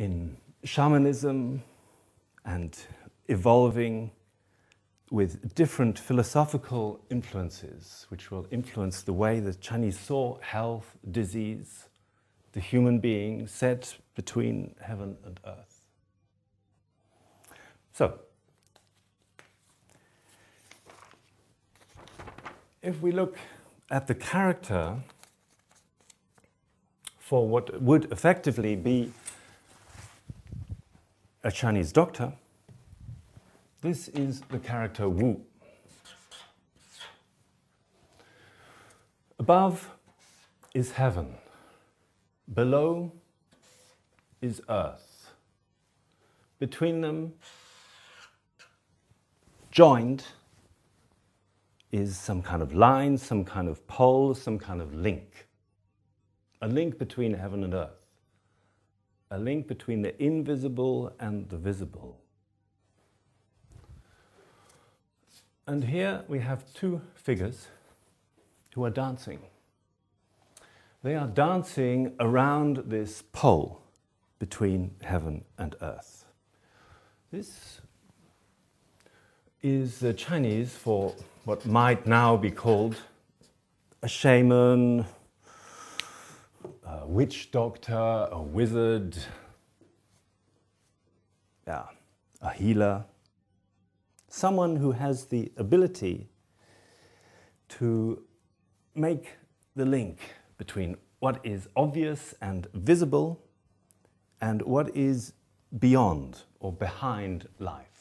in shamanism and evolving with different philosophical influences, which will influence the way the Chinese saw health, disease, the human being set between heaven and earth. So, if we look at the character for what would effectively be a Chinese doctor, this is the character Wu. Above is heaven, below is earth. Between them, joined, is some kind of line, some kind of pole, some kind of link. A link between heaven and earth. A link between the invisible and the visible. And here we have two figures who are dancing. They are dancing around this pole between heaven and earth. This is the Chinese for what might now be called a shaman, witch doctor, a wizard, yeah, a healer, someone who has the ability to make the link between what is obvious and visible and what is beyond or behind life.